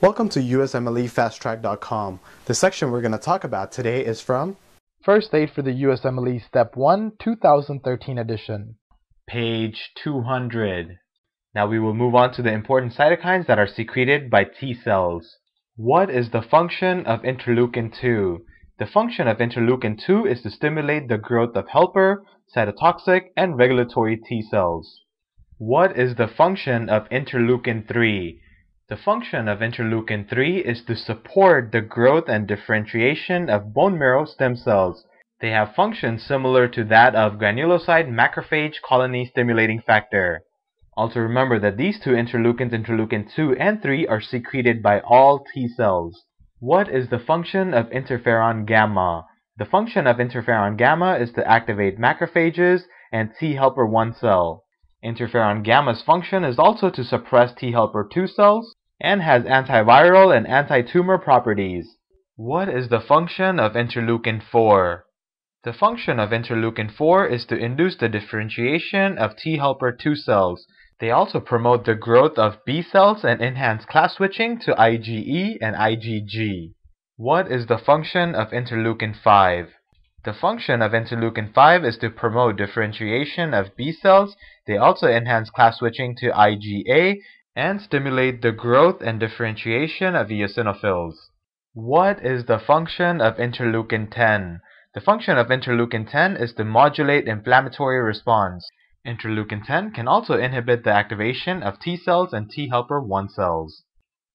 Welcome to USMLEFasttrack.com. The section we're going to talk about today is from First Aid for the USMLE Step 1 2013 edition. Page 200. Now we will move on to the important cytokines that are secreted by T cells. What is the function of interleukin 2? The function of interleukin 2 is to stimulate the growth of helper, cytotoxic, and regulatory T cells. What is the function of interleukin 3? The function of interleukin 3 is to support the growth and differentiation of bone marrow stem cells. They have functions similar to that of granulocyte macrophage colony stimulating factor. Also remember that these two interleukins, interleukin 2 and 3, are secreted by all T cells. What is the function of interferon gamma? The function of interferon gamma is to activate macrophages and T helper 1 cell. Interferon gamma's function is also to suppress T helper 2 cells and has antiviral and anti-tumor properties. What is the function of interleukin 4? The function of interleukin 4 is to induce the differentiation of T helper 2 cells. They also promote the growth of B cells and enhance class switching to IgE and IgG. What is the function of interleukin 5? The function of interleukin 5 is to promote differentiation of B cells. They also enhance class switching to IgA and stimulate the growth and differentiation of eosinophils. What is the function of interleukin 10? The function of interleukin 10 is to modulate inflammatory response. Interleukin 10 can also inhibit the activation of T cells and T helper 1 cells.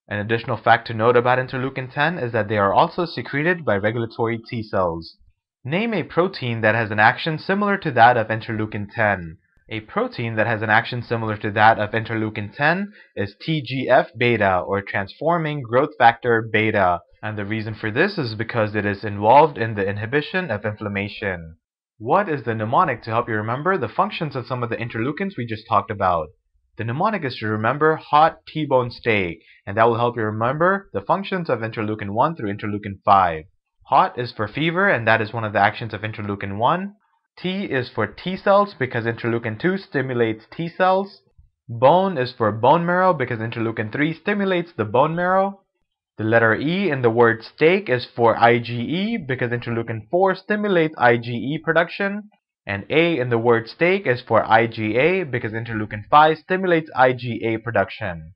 An additional fact to note about interleukin 10 is that they are also secreted by regulatory T cells. Name a protein that has an action similar to that of interleukin 10. A protein that has an action similar to that of interleukin 10 is TGF-beta or transforming growth factor beta, and the reason for this is because it is involved in the inhibition of inflammation. What is the mnemonic to help you remember the functions of some of the interleukins we just talked about? The mnemonic is to remember hot T-bone steak, and that will help you remember the functions of interleukin 1 through interleukin 5. Hot is for fever, and that is one of the actions of interleukin 1. T is for T cells because interleukin 2 stimulates T cells. Bone is for bone marrow because interleukin 3 stimulates the bone marrow. The letter E in the word steak is for IgE because interleukin 4 stimulates IgE production. And A in the word steak is for IgA because interleukin 5 stimulates IgA production.